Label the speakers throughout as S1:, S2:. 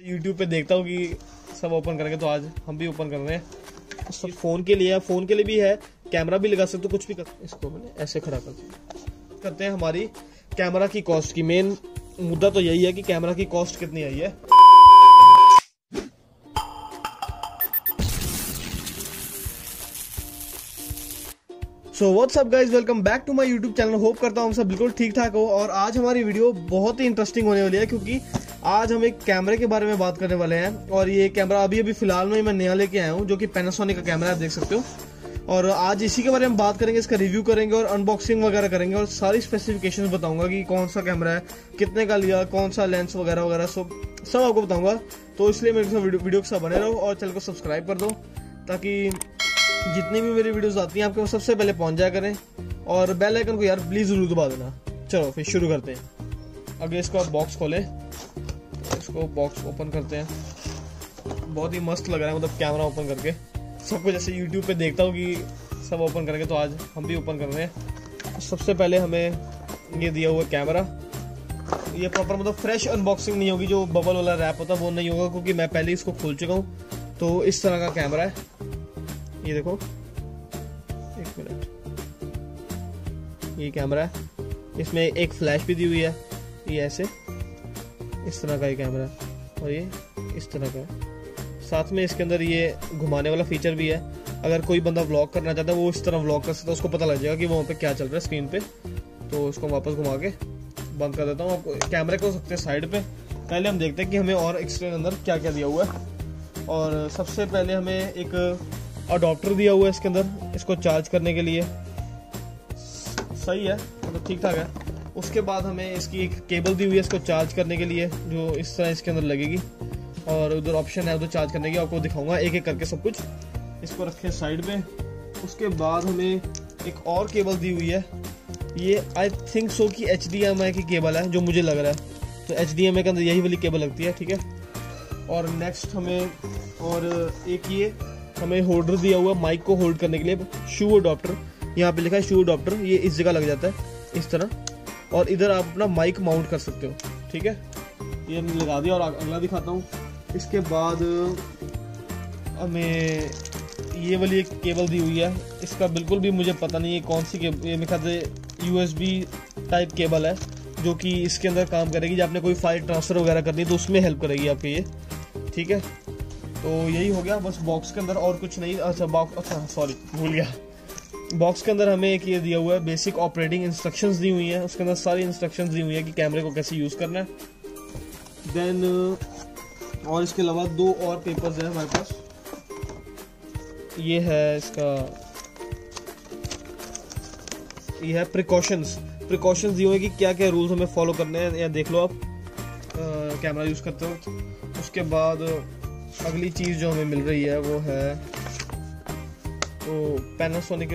S1: YouTube पे देखता हूँ कि सब ओपन करेंगे तो आज हम भी ओपन कर रहे हैं। सब फ़ोन के लिए फ़ोन के लिए भी है कैमरा भी लगा सकते हो कुछ भी कर इसको मैंने ऐसे खड़ा कर करते हैं हमारी कैमरा की कॉस्ट की। मेन मुद्दा तो यही है कि कैमरा की कॉस्ट कितनी आई है। So what's up guys welcome back to my YouTube channel hope करता हूँ सब बिल्कुल ठीक ठाक हो और आज हमारी वीडियो बहुत ही इंटरेस्टिंग होने वाली है क्योंकि आज हम एक कैमरे के बारे में बात करने वाले हैं और ये कैमरा अभी अभी फ़िलहाल में मैं नया लेके आया हूँ जो कि पैनासोनिक का कैमरा आप देख सकते हो। और आज इसी के बारे में बात करेंगे इसका रिव्यू करेंगे और अनबॉक्सिंग वगैरह करेंगे और सारी स्पेसिफिकेशन बताऊँगा कि कौन सा कैमरा है कितने का लिया कौन सा लेंस वगैरह वगैरह सब सब आपको बताऊँगा। तो इसलिए मेरे साथ वीडियो, के साथ बने रहो और चैनल को सब्सक्राइब कर दो ताकि जितनी भी मेरी वीडियोस आती हैं आपके पास सबसे पहले पहुँच जाया करें। और बेल आइकन को यार प्लीज़ ज़रूर दबा देना। चलो फिर शुरू करते हैं। अगर इसको आप बॉक्स खोलें। इसको बॉक्स ओपन करते हैं। बहुत ही मस्त लग रहा है मतलब कैमरा ओपन करके। सबको जैसे यूट्यूब पे देखता हूँ कि सब ओपन करेंगे तो आज हम भी ओपन कर रहे हैं। सबसे पहले हमें ये दिया हुआ कैमरा ये प्रॉपर मतलब फ्रेश अनबॉक्सिंग नहीं होगी, जो बबल वाला रैप होता है, वो नहीं होगा, क्योंकि मैं पहले इसको खोल चुका हूँ। तो इस तरह का कैमरा है। ये देखो। एक मिनट ये कैमरा है। इसमें एक फ्लैश भी दी हुई है। ये ऐसे। इस तरह का ये कैमरा और ये इस तरह का। साथ में इसके अंदर ये घुमाने वाला फीचर भी है। अगर कोई बंदा व्लॉग करना चाहता है, वो इस तरह व्लॉग कर सकता है, उसको पता लग जाएगा कि वहाँ पे क्या चल रहा है स्क्रीन पे। तो उसको वापस घुमा के बंद कर देता हूँ। आपको कैमरे को सकते हैं साइड पे। पहले हम देखते हैं कि हमें और इसके अंदर क्या क्या दिया हुआ है। और सबसे पहले हमें एक अडोप्टर दिया हुआ है इसके अंदर, इसको चार्ज करने के लिए। सही है मतलब ठीक ठाक है। उसके बाद हमें इसकी एक केबल दी हुई है इसको चार्ज करने के लिए, जो इस तरह इसके अंदर लगेगी। और उधर ऑप्शन है उधर चार्ज करने की, आपको दिखाऊँगा। एक एक करके सब कुछ इसको रखें साइड में। उसके बाद हमें एक और केबल दी हुई है। ये आई थिंक सो कि एचडीएमआई की केबल है, जो मुझे लग रहा है। तो एचडीएमआई के अंदर यही वाली केबल लगती है, ठीक है? और नेक्स्ट हमें और एक ये, हमें होल्डर दिया हुआ माइक को होल्ड करने के लिए शू अडोप्टर यहाँ पे लिखा है शू अडोप्टर ये इस जगह लग जाता है, इस तरह। और इधर आप अपना माइक माउंट कर सकते हो। ठीक है? ये लगा दिया और अगला दिखाता हूँ। इसके बाद, हमें ये वाली एक केबल दी हुई है। इसका बिल्कुल भी मुझे पता नहीं है कौन सी केबल ये मेरे ख्याल यू टाइप केबल है, जो कि इसके अंदर काम करेगी। जब आपने कोई फ़ाइल ट्रांसफ़र वगैरह करनी है तो उसमें हेल्प करेगी आपके ये। ठीक है? तो यही हो गया। बस बॉक्स के अंदर और कुछ नहीं। अच्छा बॉक्स अच्छा सॉरी भूल गया। बॉक्स के अंदर हमें एक ये दिया हुआ है बेसिक ऑपरेटिंग इंस्ट्रक्शंस दी हुई हैं। उसके अंदर सारी इंस्ट्रक्शंस दी हुई है कि कैमरे को कैसे यूज़ करना है। देन और इसके अलावा दो और पेपर्स हैं हमारे पास। ये है इसका, ये है प्रिकॉशंस प्रिकॉशंस दिए हुए कि क्या क्या रूल्स हमें फॉलो करने हैं, या देख लो आप। कैमरा यूज़ करते हो उसके बाद, अगली चीज़ जो हमें मिल रही है, वो है तो पैनासोनिक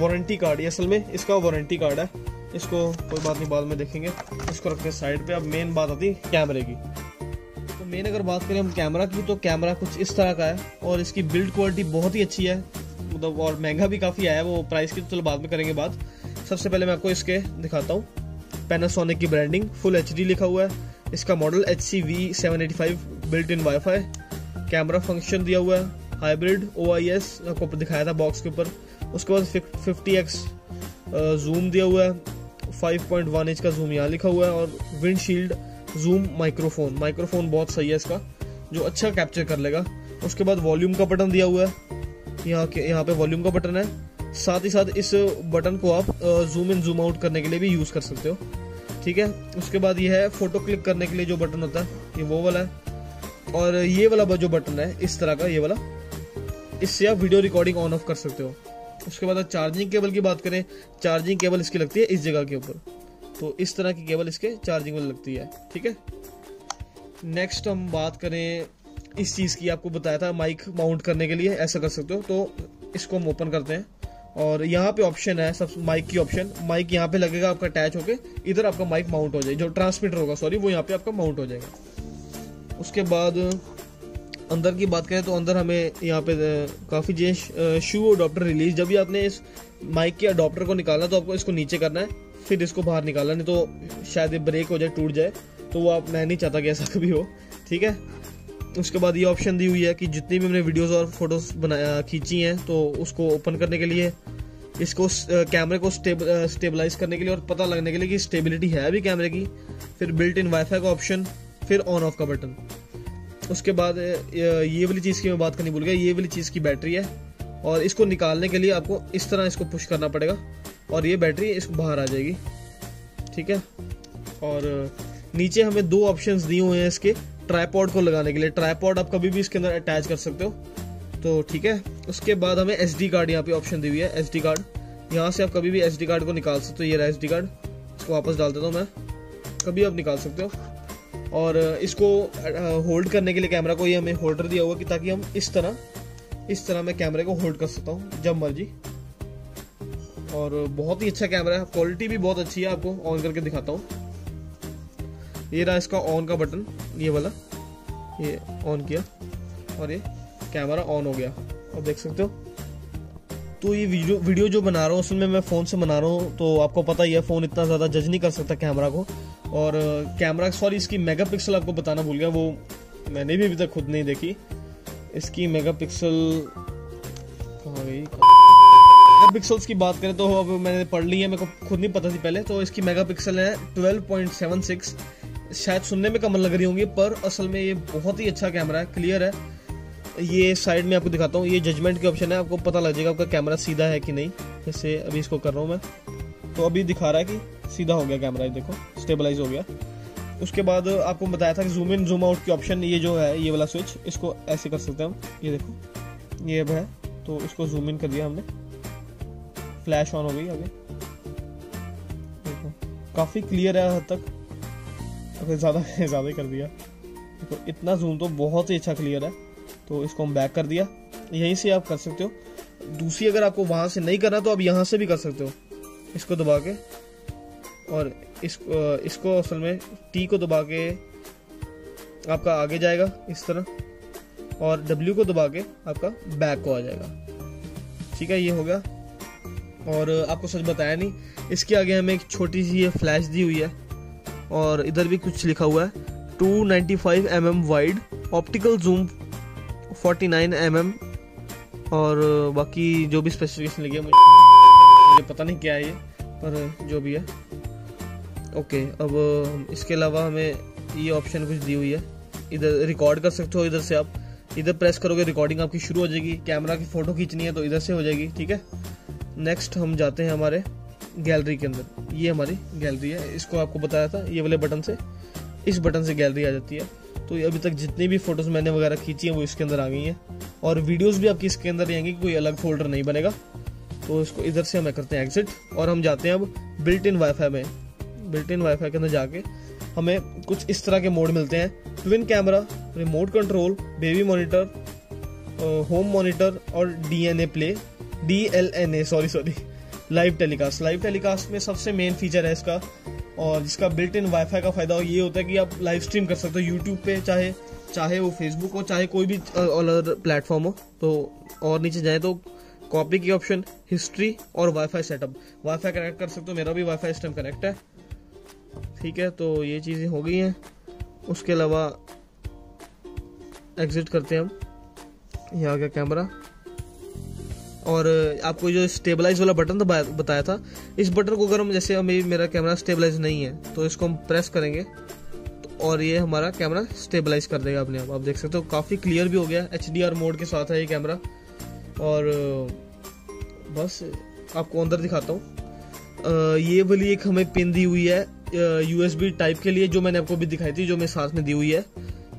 S1: वारंटी कार्ड ये असल में इसका वारंटी कार्ड है। इसको कोई बात नहीं, बाद में देखेंगे। इसको रखते हैं साइड पे। अब मेन बात आती है कैमरे की। तो मेन अगर बात करें हम कैमरा की तो कैमरा कुछ इस तरह का है और इसकी बिल्ड क्वालिटी बहुत ही अच्छी है। मतलब और महँगा भी काफ़ी आया है वो प्राइस की तो चलो बाद में करेंगे बात। सबसे पहले मैं आपको इसके दिखाता हूँ। पैनासोनिक की ब्रांडिंग फुल एचडी लिखा हुआ है। इसका model H C V seven eighty five built in wifi camera function दिया हुआ है। हाइब्रिड ओ आई एस आपको दिखाया था बॉक्स के ऊपर। उसके बाद फिफ्टी एक्स जूम दिया हुआ है। फाइव पॉइंट वन इंच का जूम यहाँ लिखा हुआ है और विंडशील्ड जूम माइक्रोफोन माइक्रोफोन बहुत सही है इसका, जो अच्छा कैप्चर कर लेगा। उसके बाद वॉल्यूम का बटन दिया हुआ है। यहाँ के यहाँ पे वॉल्यूम का बटन है। साथ ही साथ इस बटन को आप जूम इन जूम आउट करने के लिए भी यूज़ कर सकते हो। ठीक है? उसके बाद ये है फ़ोटो क्लिक करने के लिए जो बटन होता है, ये वो वाला है। और ये वाला जो बटन है, इस तरह का ये वाला। इससे आप वीडियो रिकॉर्डिंग ऑन ऑफ़ कर सकते हो। उसके बाद चार्जिंग केबल की बात करें चार्जिंग केबल इसकी लगती है इस जगह के ऊपर। तो इस तरह की केबल इसके चार्जिंग में लगती है, ठीक है? नेक्स्ट हम बात करें इस चीज़ की, आपको बताया था माइक माउंट करने के लिए, ऐसा कर सकते हो। तो इसको हम ओपन करते हैं। और यहाँ पे ऑप्शन है, सब माइक की ऑप्शन माइक यहाँ पे लगेगा आपका अटैच होके, इधर आपका माइक माउंट हो जाएगा जो ट्रांसमीटर होगा सॉरी वो यहाँ पे आपका माउंट हो जाएगा। उसके बाद अंदर की बात करें तो अंदर हमें यहाँ पे काफ़ी चीज़ें शू अडोप्टर रिलीज़ जब भी आपने इस माइक के अडोप्टर को निकालना तो आपको इसको नीचे करना है फिर इसको बाहर निकालना नहीं तो शायद ये ब्रेक हो जाए टूट जाए तो वो आप मैं नहीं चाहता कि ऐसा कभी हो ठीक है? उसके बाद ये ऑप्शन दी हुई है कि जितनी भी हमने वीडियोस और फ़ोटोज़ बनाया खींची हैं तो उसको ओपन करने के लिए इसको कैमरे को स्टेब, स्टेबलाइज करने के लिए और पता लगने के लिए कि स्टेबिलिटी है अभी कैमरे की फिर बिल्ट इन वाईफाई का ऑप्शन फिर ऑन ऑफ़ का बटन उसके बाद ये वाली चीज़ की मैं बात करनी भूल गया, ये वाली चीज़ की बैटरी है। और इसको निकालने के लिए आपको इस तरह इसको पुश करना पड़ेगा। और ये बैटरी इसको बाहर आ जाएगी। ठीक है? और नीचे हमें दो ऑप्शंस दिए हुए हैं इसके ट्राईपॉड को लगाने के लिए। ट्राईपॉड आप कभी भी इसके अंदर अटैच कर सकते हो। तो ठीक है? उसके बाद हमें एस डी कार्ड यहाँ पे ऑप्शन दी हुई है एस डी कार्ड यहाँ से आप कभी भी एस डी कार्ड को निकाल सकते हो। ये रहा एस डी कार्ड इसको वापस डाल देता हूँ मैं। कभी आप निकाल सकते हो। और इसको होल्ड करने के लिए कैमरा को ये हमें होल्डर दिया हुआ कि ताकि हम इस तरह इस तरह मैं कैमरे को होल्ड कर सकता हूँ, जब मर्ज़ी। और बहुत ही अच्छा कैमरा है क्वालिटी भी बहुत अच्छी है आपको ऑन करके दिखाता हूँ। ये रहा इसका ऑन का बटन ये वाला, ये ऑन किया, और ये कैमरा ऑन हो गया। अब देख सकते हो। तो ये वीडियो वीडियो जो बना रहा हूँ उसमें मैं फ़ोन से बना रहा हूँ तो आपको पता ही है फ़ोन इतना ज़्यादा जज नहीं कर सकता कैमरा को। और कैमरा सॉरी इसकी मेगापिक्सल आपको बताना भूल गया, वो मैंने भी अभी तक खुद नहीं देखी। इसकी मेगापिक्सल कहाँ गई? मेगापिक्सल्स की बात करें तो अब मैंने पढ़ ली है, मेरे को खुद नहीं पता थी पहले तो इसकी मेगापिक्सल है 12.76 शायद सुनने में कम लग रही होंगी, पर असल में ये बहुत ही अच्छा कैमरा है क्लियर है। ये साइड में आपको दिखाता हूँ, ये जजमेंट की ऑप्शन है, आपको पता लग जाएगा आपका कैमरा सीधा है कि नहीं। जैसे अभी इसको कर रहा हूँ मैं। तो अभी दिखा रहा है कि सीधा हो गया कैमरा देखो स्टेबलाइज हो गया। उसके बाद आपको बताया था कि जूम इन जूम आउट की ऑप्शन ये जो है, ये वाला स्विच इसको ऐसे कर सकते हैं हम। ये देखो, ये अब है तो इसको जूम इन कर दिया हमने। फ्लैश ऑन हो गई आगे देखो, काफ़ी क्लियर है हद तक। तो ज़्यादा ज़्यादा कर दिया। देखो, इतना जूम तो बहुत ही अच्छा क्लियर है। तो इसको हम बैक कर दिया। यहीं से आप कर सकते हो। दूसरी अगर आपको वहाँ से नहीं करना तो आप यहाँ से भी कर सकते हो। इसको दबा के। और इसको इसको असल में टी को दबा के आपका आगे जाएगा इस तरह। और डब्ल्यू को दबा के आपका बैक को आ जाएगा। ठीक है, ये हो गया। और आपको सच बताया नहीं, इसके आगे हमें एक छोटी सी ये फ्लैश दी हुई है। और इधर भी कुछ लिखा हुआ है। 295 ninety five M M wide optical zoom 49 nine M M और बाकी जो भी स्पेसिफिकेशन लगी है मुझे मुझे पता नहीं क्या है ये, पर जो भी है। ओके अब, इसके अलावा हमें ये ऑप्शन कुछ दी हुई है। इधर रिकॉर्ड कर सकते हो इधर से आप। इधर प्रेस करोगे रिकॉर्डिंग आपकी शुरू हो जाएगी। कैमरा की फ़ोटो खींचनी है तो इधर से हो जाएगी, ठीक है? नेक्स्ट हम जाते हैं हमारे गैलरी के अंदर। ये हमारी गैलरी है। इसको आपको बताया था, ये वाले बटन से। इस बटन से गैलरी आ जाती है। तो अभी तक जितनी भी फ़ोटोज़ मैंने वगैरह खींची हैं, वो इसके अंदर आ गई हैं। और वीडियोस भी आपकी इसके अंदर आएँगी, कोई अलग फोल्डर नहीं बनेगा। तो इसको इधर से हमें करते हैं एग्जिट और हम जाते हैं अब बिल्ट इन वाईफाई में। बिल्ट इन वाईफाई के अंदर जाके हमें कुछ इस तरह के मोड मिलते हैं। Twin camera remote control baby monitor home monitor और D N A play D L N A sorry sorry live telecast live telecast में सबसे मेन फीचर है इसका और जिसका बिल्ट इन वाईफाई का फ़ायदा ये होता है कि आप लाइव स्ट्रीम कर सकते हो यूट्यूब पे, चाहे चाहे वो फेसबुक हो, चाहे कोई भी अदर प्लेटफॉर्म हो। तो और नीचे जाए तो कॉपी की ऑप्शन हिस्ट्री और वाईफाई सेटअप वाईफाई कनेक्ट कर सकते हो, मेरा भी वाईफाई सिस्टम कनेक्ट है। ठीक है तो ये चीज़ें हो गई हैं। उसके अलावा एग्जिट करते हैं हम। यहाँ गया कैमरा और आपको जो स्टेबलाइज वाला बटन तो बताया था, इस बटन को अगर हम, जैसे अभी मेरा कैमरा स्टेबलाइज नहीं है तो इसको हम प्रेस करेंगे तो और ये हमारा कैमरा स्टेबलाइज कर देगा अपने आप। आप देख सकते हो, काफ़ी क्लियर भी हो गया एच मोड के साथ है ये कैमरा और, बस, आपको अंदर दिखाता हूँ। ये वाली एक हमें पिन दी हुई है यूएसबी टाइप के लिए, जो मैंने आपको भी दिखाई थी, जो मेरे साथ में दी हुई है।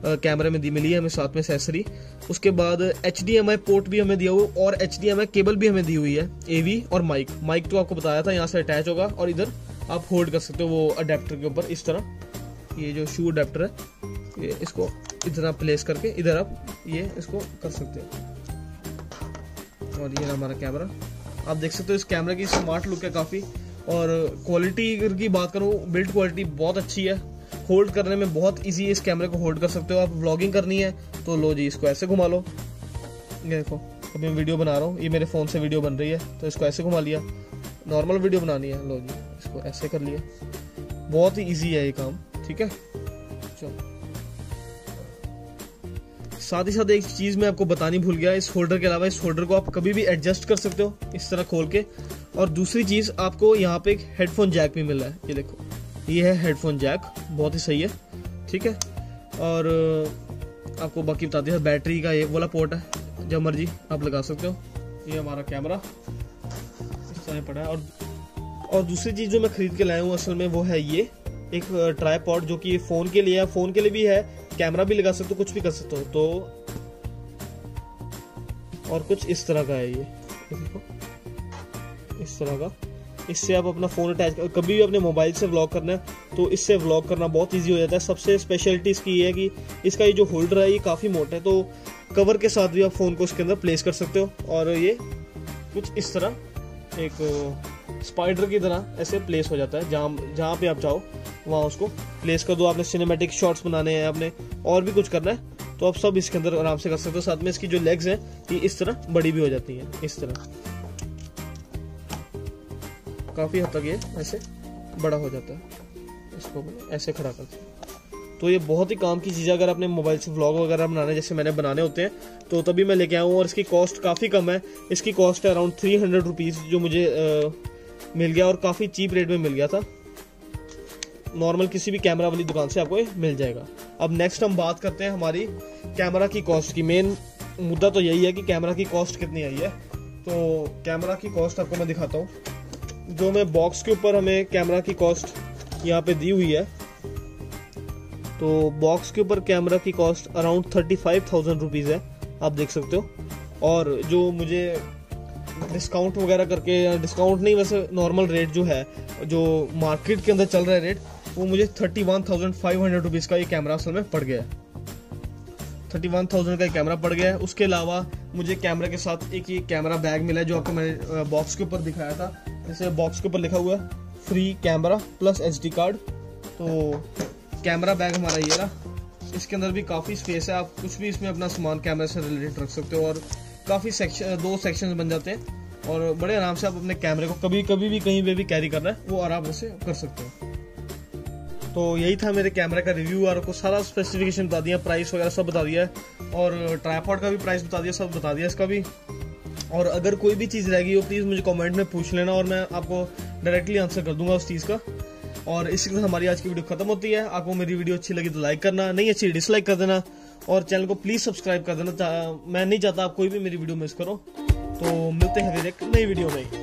S1: कैमरे में दी मिली है हमें साथ में सेसरी उसके बाद एचडीएमआई पोर्ट भी हमें दिया हुआ, और एचडीएमआई केबल भी हमें दी हुई है एवी और माइक माइक तो आपको बताया था, यहाँ से अटैच होगा, और इधर आप होल्ड कर सकते हो वो अडेप्टर के ऊपर, इस तरह। ये जो शू अडेप्टर है, ये इसको इधर आप प्लेस करके, इधर आप ये इसको कर सकते हो। और ये हमारा कैमरा आप देख सकते हो इस कैमरे की स्मार्ट लुक है काफ़ी, और क्वालिटी की बात करूँ बिल्ड क्वालिटी बहुत अच्छी है। होल्ड करने में बहुत इजी है, इस कैमरे को होल्ड कर सकते हो। आप व्लॉगिंग करनी है तो लो जी, इसको ऐसे घुमा लो। ये देखो, अभी मैं वीडियो बना रहा हूँ। ये मेरे फ़ोन से वीडियो बन रही है तो इसको ऐसे घुमा लिया। नॉर्मल वीडियो बनानी है, लो जी, इसको ऐसे कर लिया। बहुत ही ईजी है ये काम, ठीक है? चलो। साथ ही साथ एक चीज़ मैं आपको बतानी भूल गया, इस होल्डर के अलावा इस होल्डर को आप कभी भी एडजस्ट कर सकते हो, इस तरह खोल के। और दूसरी चीज़, आपको यहाँ पे एक हेडफोन जैक भी मिल रहा है, ये देखो। ये है हेडफोन जैक बहुत ही सही है, ठीक है? और आपको बाकी बता दिया, बैटरी का एक वाला पोर्ट है, जब मर्ज़ी आप लगा सकते हो। ये हमारा कैमरा इस तरह पड़ा है। और और दूसरी चीज़ जो मैं खरीद के लाया हूँ असल में, वो है ये, एक ट्राईपॉड जो कि फ़ोन के लिए है। फ़ोन के लिए भी है कैमरा भी लगा सकते हो, कुछ भी कर सकते हो। तो और कुछ इस तरह का है ये इस तरह का। इससे आप अपना फ़ोन अटैच कभी भी अपने मोबाइल से व्लॉग करना है तो इससे व्लॉग करना बहुत इजी हो जाता है। सबसे स्पेशलिटी इसकी ये है कि इसका ये जो होल्डर है, ये काफ़ी मोटा है तो कवर के साथ भी आप फ़ोन को इसके अंदर प्लेस कर सकते हो। और ये कुछ इस तरह एक स्पाइडर की तरह ऐसे प्लेस हो जाता है, जहाँ जहाँ पे आप चाहो वहाँ उसको प्लेस कर दो। आपने सिनेमेटिक शॉट्स बनाने हैं, आपने और भी कुछ करना है तो आप सब इसके अंदर आराम से कर सकते हो। साथ में इसकी जो लेग्स हैं, ये इस तरह बड़ी भी हो जाती हैं, इस तरह। काफ़ी हद तक ये ऐसे बड़ा हो जाता है। इसको ऐसे खड़ा करते तो ये बहुत ही काम की चीज़ है अगर अपने मोबाइल से व्लॉग वगैरह बनाने जैसे मैंने बनाने होते हैं तो तभी मैं लेके आऊँ और इसकी कॉस्ट काफ़ी कम है। इसकी कॉस्ट है अराउंड थ्री हंड्रेड रुपीज़ जो मुझे आ, मिल गया और काफ़ी चीप रेट में मिल गया था। नॉर्मल किसी भी कैमरा वाली दुकान से आपको ये मिल जाएगा। अब नेक्स्ट हम बात करते हैं हमारी कैमरा की कॉस्ट की। मेन मुद्दा तो यही है कि कैमरा की कॉस्ट कितनी आई है। तो कैमरा की कॉस्ट आपको मैं दिखाता हूँ। जो मैं बॉक्स के ऊपर हमें कैमरा की कॉस्ट यहाँ पे दी हुई है तो बॉक्स के ऊपर कैमरा की cost around thirty five thousand rupees है, आप देख सकते हो। और जो मुझे डिस्काउंट वगैरह करके डिस्काउंट नहीं, वैसे नॉर्मल रेट जो है, जो मार्केट के अंदर चल रहा है रेट वो मुझे thirty one thousand five hundred rupees का ये कैमरा असल में पड़ गया है। थर्टी वन थाउज़ेंड का कैमरा पड़ गया है। उसके अलावा मुझे कैमरा के साथ एक ये कैमरा बैग मिला है जो आपको मैंने बॉक्स के ऊपर दिखाया था। जैसे बॉक्स के ऊपर लिखा हुआ है free camera plus H card तो कैमरा बैग हमारा ये रहा। इसके अंदर भी काफ़ी स्पेस है, आप कुछ भी इसमें अपना सामान कैमरा से रिलेटेड रख सकते हो और काफ़ी सेक्शन दो सेक्शन बन जाते हैं। और बड़े आराम से आप अपने कैमरे को कभी कभी भी कहीं पे भी कैरी करना है, वो आराम से कर सकते हो। तो यही था मेरे कैमरे का रिव्यू और आपको सारा स्पेसिफिकेशन बता दिया प्राइस वगैरह सब बता दिया और ट्राईपॉड का भी प्राइस बता दिया, सब बता दिया इसका भी। और अगर कोई भी चीज़ रहेगी हो प्लीज़ मुझे कमेंट में पूछ लेना और मैं आपको डायरेक्टली आंसर कर दूँगा उस चीज़ का। और इसी के साथ हमारी आज की वीडियो खत्म होती है। आपको मेरी वीडियो अच्छी लगी तो लाइक करना, नहीं अच्छी डिसलाइक कर देना और चैनल को प्लीज़ सब्सक्राइब कर देना। मैं नहीं चाहता आप कोई भी मेरी वीडियो मिस करो। तो मिलते हैं फिर एक नई वीडियो में।